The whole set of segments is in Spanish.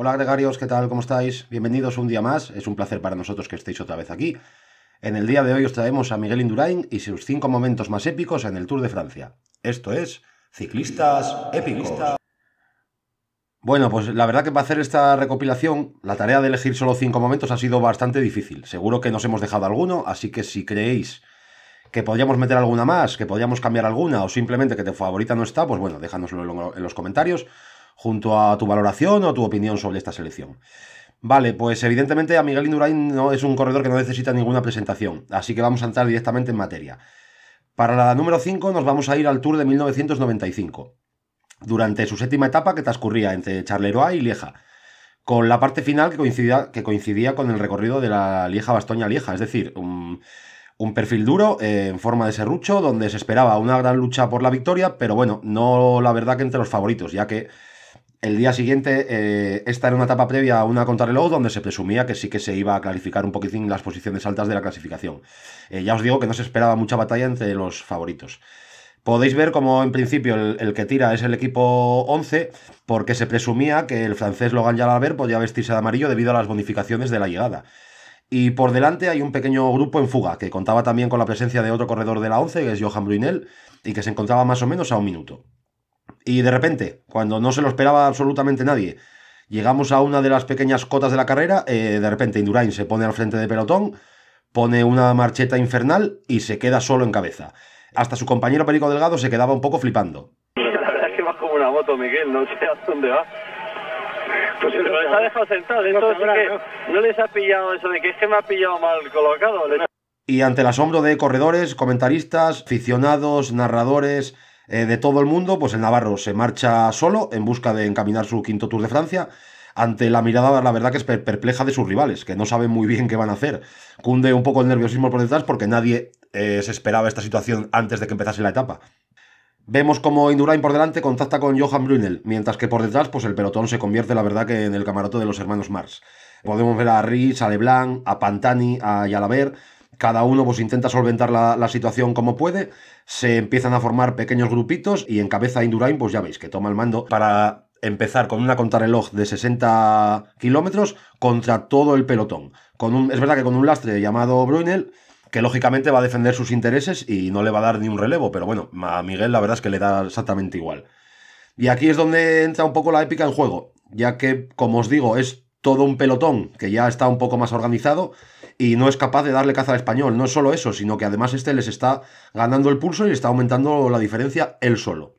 Hola gregarios, ¿qué tal? ¿Cómo estáis? Bienvenidos un día más. Es un placer para nosotros que estéis otra vez aquí. En el día de hoy os traemos a Miguel Indurain y sus cinco momentos más épicos en el Tour de Francia. Esto es Ciclistas Épicos. Bueno, pues la verdad que para hacer esta recopilación, la tarea de elegir solo cinco momentos ha sido bastante difícil. Seguro que nos hemos dejado alguno, así que si creéis que podríamos meter alguna más, que podríamos cambiar alguna o simplemente que tu favorita no está, pues bueno, déjanoslo en los comentarios junto a tu valoración o tu opinión sobre esta selección. Vale, pues evidentemente a Miguel Indurain no es un corredor que no necesita ninguna presentación, así que vamos a entrar directamente en materia. Para la número 5 nos vamos a ir al Tour de 1995, durante su séptima etapa que transcurría entre Charleroi y Lieja, con la parte final que coincidía, que coincidía con el recorrido de la Lieja-Bastoña-Lieja, es decir, un, perfil duro eh, en forma de serrucho, donde se esperaba una gran lucha por la victoria, pero bueno, no la verdad que entre los favoritos, ya que el día siguiente, eh, esta era una etapa previa a una contrarreloj donde se presumía que sí que se iba a clarificar un poquitín las posiciones altas de la clasificación. Eh, ya os digo que no se esperaba mucha batalla entre los favoritos. Podéis ver como en principio el, que tira es el equipo 11 porque se presumía que el francés Logan Jalabert podía vestirse de amarillo debido a las bonificaciones de la llegada. Y por delante hay un pequeño grupo en fuga que contaba también con la presencia de otro corredor de la 11 que es Johan Brunel y que se encontraba más o menos a un minuto. Y de repente, cuando no se lo esperaba absolutamente nadie, llegamos a una de las pequeñas cotas de la carrera, eh, de repente Indurain se pone al frente de pelotón, pone una marcheta infernal y se queda solo en cabeza. Hasta su compañero Perico Delgado se quedaba un poco flipando. La verdad es que va como una moto, Miguel, no sé a dónde va. Pues se les ha dejado sentado, entonces que no les ha pillado eso de que es que me ha pillado mal colocado. Y ante el asombro de corredores, comentaristas, aficionados, narradores, eh, de todo el mundo, pues el Navarro se marcha solo en busca de encaminar su quinto Tour de Francia ante la mirada, la verdad que es perpleja de sus rivales, que no saben muy bien qué van a hacer. Cunde un poco el nerviosismo por detrás porque nadie eh, se esperaba esta situación antes de que empezase la etapa. Vemos como Indurain por delante contacta con Johan Brunel, mientras que por detrás pues el pelotón se convierte la verdad que en el camarote de los hermanos Mars. Podemos ver a Rich, a Leblanc, a Pantani, a Yalaber, cada uno pues intenta solventar la, situación como puede, se empiezan a formar pequeños grupitos y encabeza Indurain, pues ya veis que toma el mando para empezar con una contrarreloj de 60 kilómetros contra todo el pelotón. Con un, es verdad que con un lastre llamado Brunel, que lógicamente va a defender sus intereses y no le va a dar ni un relevo, pero bueno, a Miguel la verdad es que le da exactamente igual. Y aquí es donde entra un poco la épica en juego, ya que, como os digo, es todo un pelotón que ya está un poco más organizado y no es capaz de darle caza al español. No es solo eso, sino que además este les está ganando el pulso y está aumentando la diferencia él solo.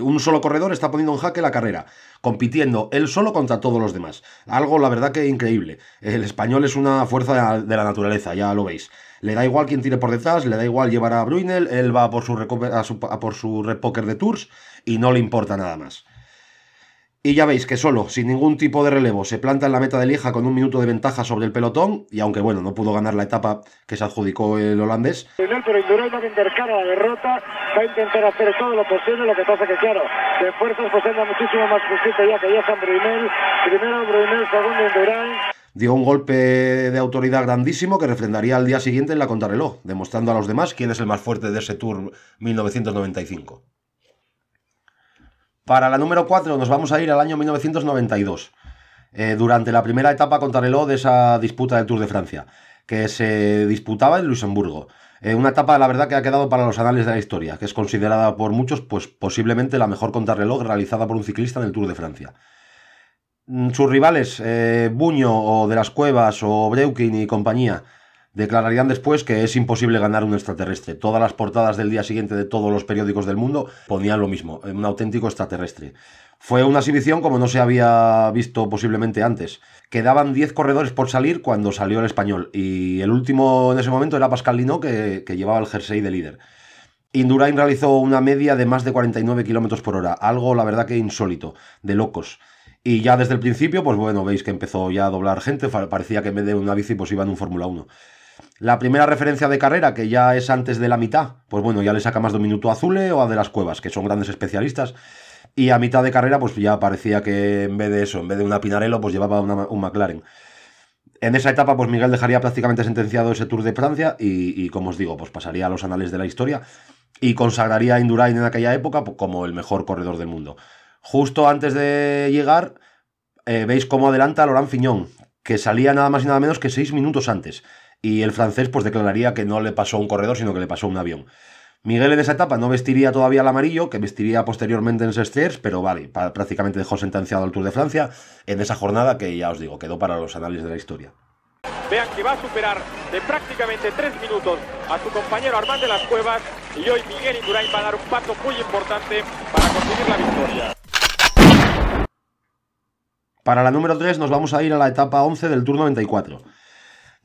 Un solo corredor está poniendo en jaque la carrera, compitiendo él solo contra todos los demás. Algo, la verdad, que increíble. El español es una fuerza de la naturaleza, ya lo veis. Le da igual quien tire por detrás, le da igual llevar a Brunel, él va por su, a por su repoker de tours y no le importa nada más. Y ya veis que solo, sin ningún tipo de relevo, se planta en la meta de Lieja con un minuto de ventaja sobre el pelotón, y aunque bueno, no pudo ganar la etapa que se adjudicó el holandés. Pero Indurain va a la derrota, va a intentar hacer todo lo posible, lo que pasa que claro, de fuerzas pues anda muchísimo más justito ya que ya San Brunel, primero Brunel, segundo Indurain. Dio un golpe de autoridad grandísimo que refrendaría al día siguiente en la contrarreloj, demostrando a los demás quién es el más fuerte de ese Tour 1995. Para la número 4 nos vamos a ir al año 1992, eh, durante la primera etapa contrarreloj de esa disputa del Tour de Francia, que se disputaba en Luxemburgo. Eh, una etapa, la verdad, que ha quedado para los anales de la historia, que es considerada por muchos, pues posiblemente la mejor contrarreloj realizada por un ciclista en el Tour de Francia. Mm, sus rivales, eh, Buño o de las Cuevas o Breukin y compañía, declararían después que es imposible ganar un extraterrestre. Todas las portadas del día siguiente de todos los periódicos del mundo ponían lo mismo, un auténtico extraterrestre. Fue una exhibición como no se había visto posiblemente antes. Quedaban 10 corredores por salir cuando salió el español y el último en ese momento era Pascal Lino que, llevaba el jersey de líder. Indurain realizó una media de más de 49 km por hora, algo la verdad que insólito, de locos. Y ya desde el principio, pues bueno, veis que empezó ya a doblar gente, parecía que en vez de una bici pues un Fórmula 1. La primera referencia de carrera, que ya es antes de la mitad, pues bueno, ya le saca más de un minuto a Zule o a De las Cuevas, que son grandes especialistas. Y a mitad de carrera, pues ya parecía que en vez de eso, en vez de una Pinarello, pues llevaba un McLaren. En esa etapa, pues Miguel dejaría prácticamente sentenciado ese Tour de Francia y, como os digo, pues pasaría a los anales de la historia y consagraría a Indurain en aquella época pues, como el mejor corredor del mundo. Justo antes de llegar, eh, veis cómo adelanta Laurent Fiñón, que salía nada más y nada menos que seis minutos antes. Y el francés pues declararía que no le pasó un corredor, sino que le pasó un avión. Miguel en esa etapa no vestiría todavía el amarillo, que vestiría posteriormente en Sesters, pero vale, prácticamente dejó sentenciado el Tour de Francia en esa jornada que ya os digo, quedó para los análisis de la historia. Vean que va a superar de prácticamente tres minutos a su compañero Armand de las Cuevas y hoy Miguel Indurain va a dar un paso muy importante para conseguir la victoria. Para la número 3 nos vamos a ir a la etapa 11 del Tour 94,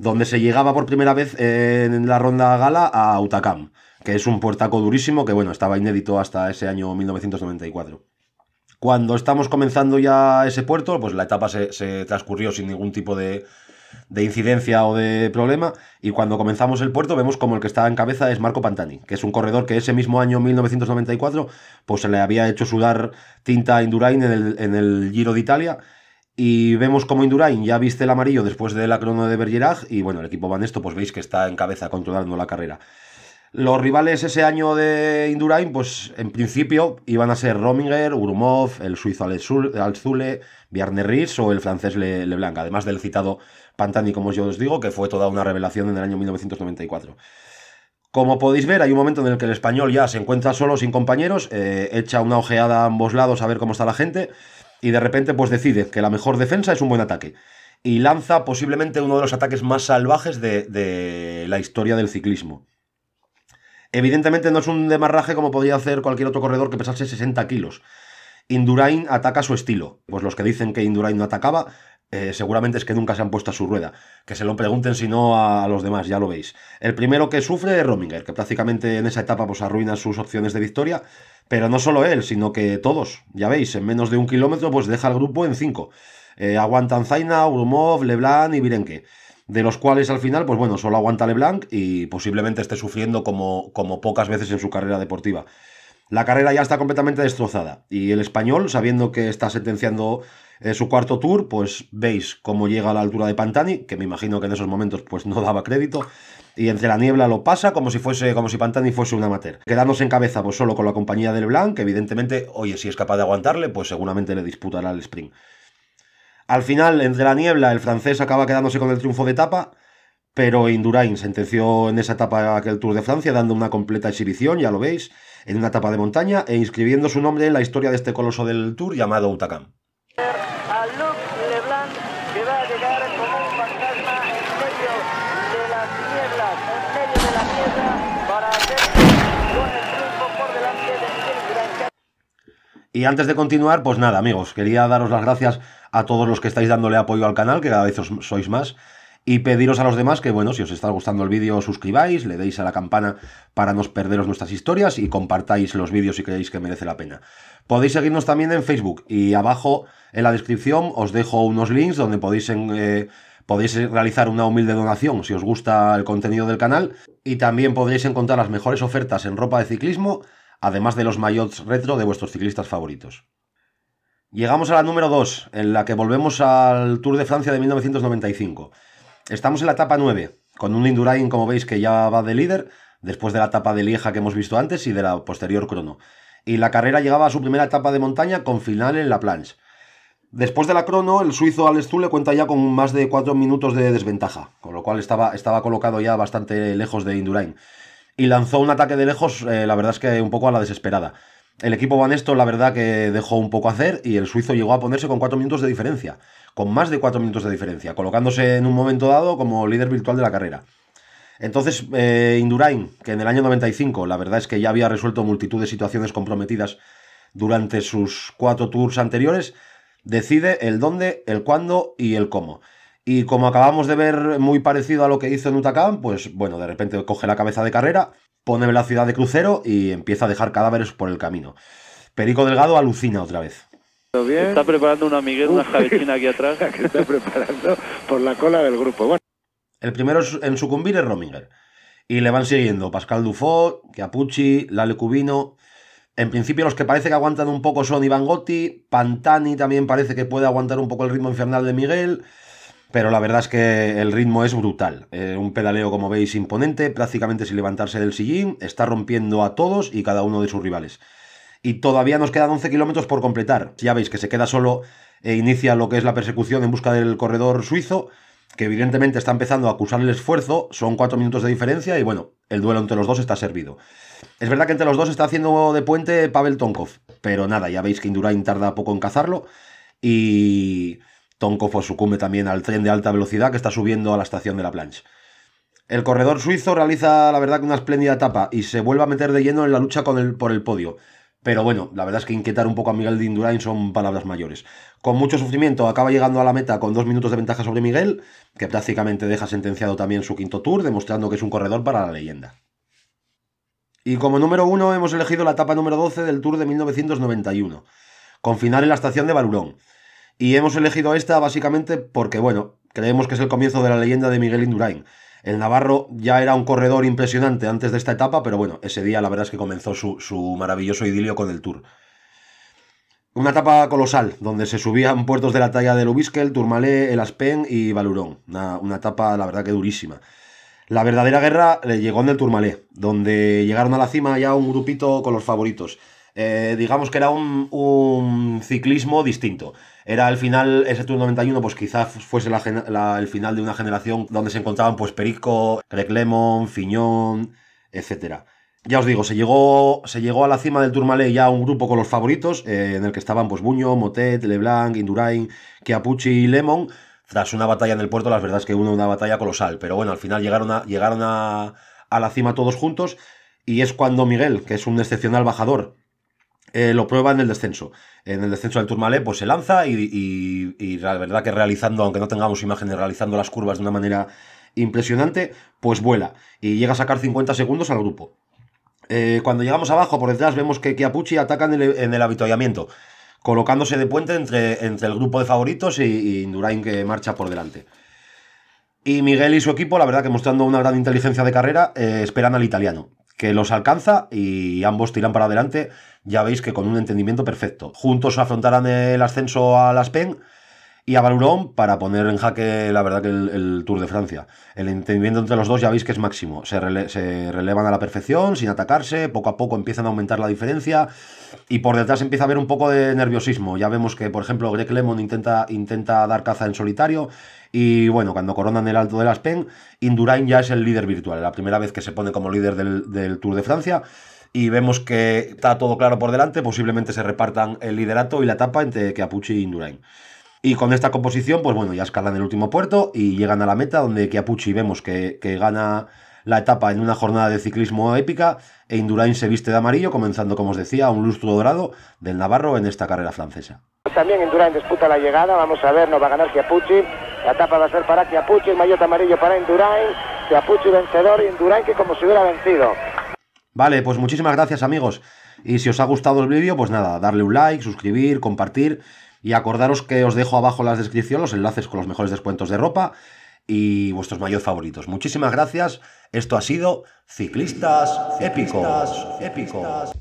donde se llegaba por primera vez en la ronda gala a Utacam, que es un puertaco durísimo que bueno, estaba inédito hasta ese año 1994. Cuando estamos comenzando ya ese puerto, pues la etapa se transcurrió sin ningún tipo de, de incidencia o de problema. Y cuando comenzamos el puerto vemos como el que está en cabeza es Marco Pantani, que es un corredor que ese mismo año 1994 pues se le había hecho sudar tinta a Indurain en el, en el Giro de Italia. Y vemos como Indurain ya viste el amarillo después de la crono de Bergerag y bueno, el equipo Banesto pues veis que está en cabeza controlando la carrera. Los rivales ese año de Indurain, pues en principio iban a ser Rominger, Urumov, el suizo Alzule, Bjarne Ries o el francés Leblanc, además del citado Pantani, como yo os digo, que fue toda una revelación en el año 1994. Como podéis ver, hay un momento en el que el español ya se encuentra solo, sin compañeros, eh, echa una ojeada a ambos lados a ver cómo está la gente, y de repente pues decide que la mejor defensa es un buen ataque. Y lanza posiblemente uno de los ataques más salvajes de, de la historia del ciclismo. Evidentemente no es un demarraje como podría hacer cualquier otro corredor que pesase 60 kilos. Indurain ataca su estilo. Pues los que dicen que Indurain no atacaba, eh, seguramente es que nunca se han puesto a su rueda. Que se lo pregunten si no a, los demás, ya lo veis. El primero que sufre es Rominger, que prácticamente en esa etapa pues arruina sus opciones de victoria. Pero no solo él, sino que todos, ya veis, en menos de un kilómetro pues deja el grupo en cinco. Eh, aguantan Zaina, Urumov, Leblanc y Virenque. De los cuales al final, pues bueno, solo aguanta Leblanc y posiblemente esté sufriendo como, como pocas veces en su carrera deportiva. La carrera ya está completamente destrozada y el español, sabiendo que está sentenciando eh, su cuarto tour, pues veis cómo llega a la altura de Pantani, que me imagino que en esos momentos pues no daba crédito, y entre la niebla lo pasa como si fuese como si Pantani fuese un amateur. Quedándose en cabeza pues solo con la compañía del Blanc, que evidentemente, oye, si es capaz de aguantarle, pues seguramente le disputará el sprint. Al final, entre la niebla, el francés acaba quedándose con el triunfo de etapa, pero Indurain sentenció en esa etapa aquel Tour de Francia, dando una completa exhibición, ya lo veis, en una etapa de montaña e inscribiendo su nombre en la historia de este coloso del Tour llamado Utacam. Y antes de continuar, pues nada, amigos, quería daros las gracias a todos los que estáis dándole apoyo al canal, que cada vez sois más. Y pediros a los demás que, bueno, si os está gustando el vídeo, suscribáis, le deis a la campana para no perderos nuestras historias y compartáis los vídeos si creéis que merece la pena. Podéis seguirnos también en Facebook y abajo en la descripción os dejo unos links donde podéis, eh, podéis realizar una humilde donación si os gusta el contenido del canal y también podréis encontrar las mejores ofertas en ropa de ciclismo, además de los maillots retro de vuestros ciclistas favoritos. Llegamos a la número 2, en la que volvemos al Tour de Francia de 1995. Estamos en la etapa 9, con un Indurain, como veis, que ya va de líder, después de la etapa de Lieja que hemos visto antes y de la posterior crono. Y la carrera llegaba a su primera etapa de montaña con final en la planche. Después de la crono, el suizo Alex le cuenta ya con más de 4 minutos de desventaja, con lo cual estaba, estaba colocado ya bastante lejos de Indurain. Y lanzó un ataque de lejos, eh, la verdad es que un poco a la desesperada. El equipo Banesto, la verdad que dejó un poco hacer y el suizo llegó a ponerse con 4 minutos de diferencia con más de 4 minutos de diferencia, colocándose en un momento dado como líder virtual de la carrera. Entonces, eh, Indurain, que en el año 95 la verdad es que ya había resuelto multitud de situaciones comprometidas durante sus cuatro tours anteriores, decide el dónde, el cuándo y el cómo. Y como acabamos de ver muy parecido a lo que hizo en Utacán, pues bueno, de repente coge la cabeza de carrera, pone velocidad de crucero y empieza a dejar cadáveres por el camino. Perico Delgado alucina otra vez. Está preparando una Miguel, una javechina aquí atrás. que está preparando por la cola del grupo. Bueno. El primero en sucumbir es Rominger. Y le van siguiendo Pascal Dufo, Chiapucci, Lale Cubino. En principio los que parece que aguantan un poco son Iván Gotti, Pantani también parece que puede aguantar un poco el ritmo infernal de Miguel, pero la verdad es que el ritmo es brutal. Eh, un pedaleo, como veis, imponente, prácticamente sin levantarse del sillín, está rompiendo a todos y cada uno de sus rivales y todavía nos quedan 11 kilómetros por completar. Ya veis que se queda solo e inicia lo que es la persecución en busca del corredor suizo, que evidentemente está empezando a acusar el esfuerzo, son cuatro minutos de diferencia y bueno, el duelo entre los dos está servido. Es verdad que entre los dos está haciendo de puente Pavel Tonkov, pero nada, ya veis que Indurain tarda poco en cazarlo y Pues, sucumbe también al tren de alta velocidad que está subiendo a la estación de la plancha. El corredor suizo realiza la verdad una espléndida etapa y se vuelve a meter de lleno en la lucha por el podio. Pero bueno, la verdad es que inquietar un poco a Miguel de Indurain son palabras mayores. Con mucho sufrimiento acaba llegando a la meta con dos minutos de ventaja sobre Miguel, que prácticamente deja sentenciado también su quinto tour, demostrando que es un corredor para la leyenda. Y como número uno hemos elegido la etapa número 12 del Tour de 1991, con final en la estación de Balurón. Y hemos elegido esta básicamente porque, bueno, creemos que es el comienzo de la leyenda de Miguel Indurain el Navarro ya era un corredor impresionante antes de esta etapa, pero bueno, ese día la verdad es que comenzó su, maravilloso idilio con el Tour. Una etapa colosal, donde se subían puertos de la talla del Ubiskel, Tourmalet, El Aspen y Valurón. Una, una, etapa, la verdad, que durísima. La verdadera guerra le llegó en el Tourmalet, donde llegaron a la cima ya un grupito con los favoritos. Eh, digamos que era un, ciclismo distinto. Era el final, ese Tour 91, pues quizás fuese el final de una generación donde se encontraban pues Perico, Greg Lemon, Fiñón, etc. Ya os digo, se llegó, se llegó a la cima del Tourmalet ya un grupo con los favoritos, eh, en el que estaban pues Buño, Motet, Leblanc, Indurain, Chiapucci y Lemon. Tras una batalla en el puerto, la verdad es que hubo una batalla colosal. Pero bueno, al final llegaron a, llegaron a, a la cima todos juntos. Y es cuando Miguel, que es un excepcional bajador, eh, lo prueba en el descenso. En el descenso del Tourmalet, pues se lanza y, la verdad que realizando, aunque no tengamos imágenes, realizando las curvas de una manera impresionante, pues vuela y llega a sacar 50 segundos al grupo. Eh, cuando llegamos abajo, por detrás, vemos que Chiapucci ataca en el, en avituallamiento, colocándose de puente entre, entre el grupo de favoritos y, Indurain que marcha por delante. Y Miguel y su equipo, la verdad que mostrando una gran inteligencia de carrera, eh, esperan al italiano, que los alcanza y ambos tiran para adelante ya veis que con un entendimiento perfecto. Juntos afrontarán el ascenso a Las Pen y a Valurón para poner en jaque, la verdad, que el, Tour de Francia. El entendimiento entre los dos ya veis que es máximo. Se, relevan a la perfección, sin atacarse, poco a poco empiezan a aumentar la diferencia y por detrás empieza a haber un poco de nerviosismo. Ya vemos que, por ejemplo, Greg Lemon intenta, intenta dar caza en solitario y bueno, cuando coronan el alto de las Pen, Indurain ya es el líder virtual, la primera vez que se pone como líder del, del Tour de Francia y vemos que está todo claro por delante, posiblemente se repartan el liderato y la etapa entre Chiapucci y Indurain. Y con esta composición, pues bueno, ya escalan el último puerto y llegan a la meta, donde Chiapucci vemos que, gana la etapa en una jornada de ciclismo épica e Indurain se viste de amarillo, comenzando, como os decía, un lustro dorado del Navarro en esta carrera francesa. También Indurain disputa la llegada, vamos a ver, no va a ganar Chiapucci, la etapa va a ser para Chiapucci, el maillot amarillo para Indurain, Chiapucci vencedor, Indurain que como si hubiera vencido. Vale, pues muchísimas gracias amigos. Y si os ha gustado el vídeo, pues nada, darle un like, suscribir, compartir y acordaros que os dejo abajo en la descripción los enlaces con los mejores descuentos de ropa y vuestros mayores favoritos. Muchísimas gracias. Esto ha sido Ciclistas Épicos. Épicos.